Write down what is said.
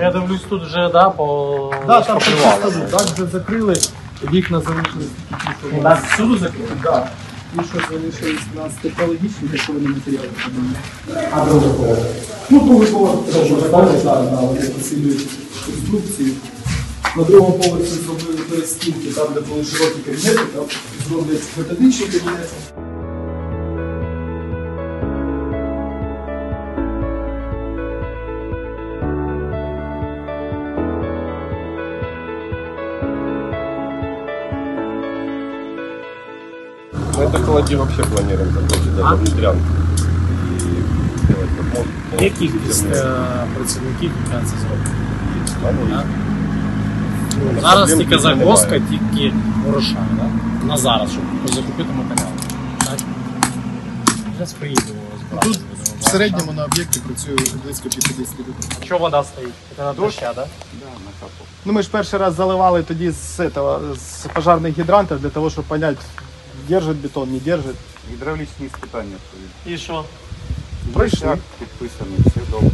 Ну я дивлюсь, тут вже да, по Да, там покажу, так вже закрили, вікна залишились У нас всюди закрито? Да. І що залишились у нас технологічні, речовини матеріали. А другий поверх? Ну, другий поверх теж розставили, так, вони посилюють конструкцію. На другому поверсі зробили перестінки, там, де були широкі кабінети, там зроблять методичні кабінети. Ну, это холоди вообще планируем закончить даже внутрянку. И сделать как можно. Є кількість е, працівників, яка це зробить. Планируем. Ну, Зараз тільки загвоздка, тільки гроша, да? На зараз, щоб закупити матеріал. Так? Зараз приїду збирати. Тут в середньому на об'єкті працює близько 50 людей. А чого вода стоїть? Це на доща, да? Ну, ми ж перший раз заливали тоді з, этого, з пожарних гідрантів для того, щоб понять, держить бетон, не держить. Гідравлічні испытания. І що? Пройшли. Підписані, все добре.